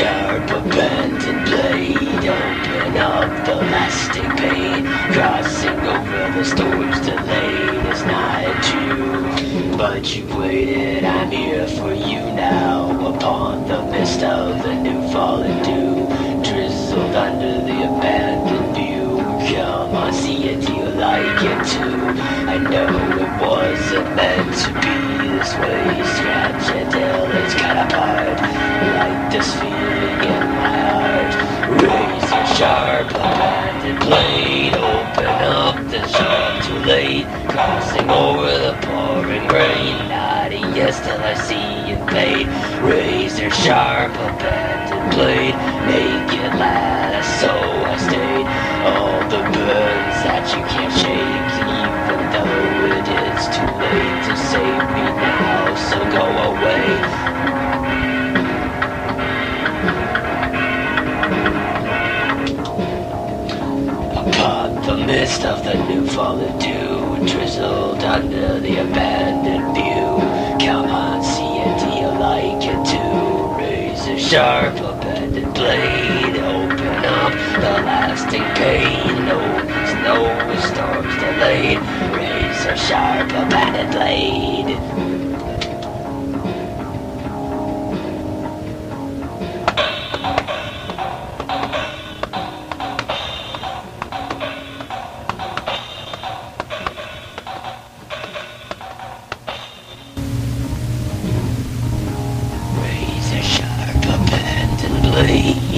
sharp abandoned blade Open up the lasting pain Crossing over the storm's delayed It's not you, but you waited I'm here for you now Upon the mist of the new fallen dew Drizzled under the like it too? I know it wasn't meant to be. This way Scratch it till it's cut apart Like this feeling in my heart. Razor sharp, abandoned blade. Open up the shop too late. Crossing over the pouring rain. Naughty yes till I see it fade Razor sharp, abandoned blade Upon the mist of the new fallen dew Drizzled under the abandoned view Come on, see it, do you like it too? Razor sharp, abandoned blade Open up the lasting pain. No, no storms delayed. Razor sharp, abandoned blade Ugly.